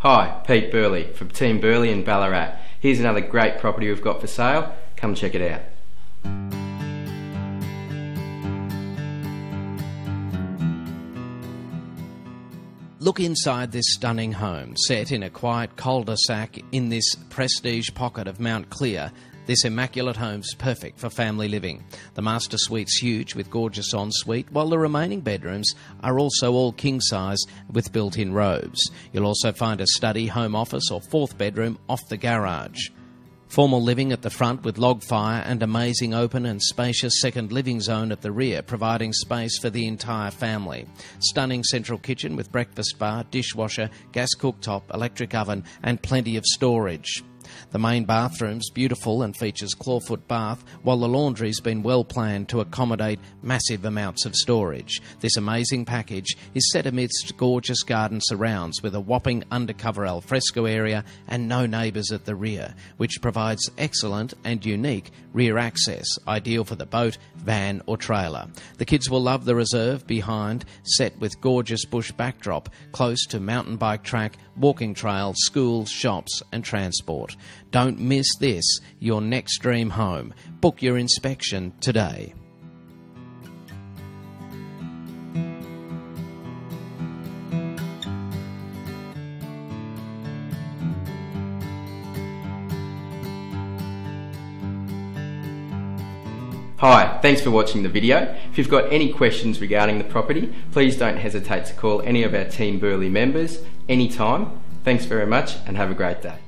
Hi, Pete Burley from Team Burley in Ballarat. Here's another great property we've got for sale. Come check it out. Look inside this stunning home, set in a quiet cul-de-sac in this prestige pocket of Mount Clear. This immaculate home's perfect for family living. The master suite's huge with gorgeous ensuite, while the remaining bedrooms are also all king size with built-in robes. You'll also find a study, home office or fourth bedroom off the garage. Formal living at the front with log fire and amazing open and spacious second living zone at the rear, providing space for the entire family. Stunning central kitchen with breakfast bar, dishwasher, gas cooktop, electric oven, and plenty of storage. The main bathroom's beautiful and features clawfoot bath, while the laundry's been well planned to accommodate massive amounts of storage. This amazing package is set amidst gorgeous garden surrounds with a whopping undercover alfresco area and no neighbours at the rear, which provides excellent and unique rear access, ideal for the boat, van, or trailer. The kids will love the reserve behind, set with gorgeous bush backdrop, close to mountain bike track, walking trails, schools, shops, and transport. Don't miss this, your next dream home. Book your inspection today. Hi, thanks for watching the video. If you've got any questions regarding the property, please don't hesitate to call any of our Team Burley members anytime. Thanks very much and have a great day.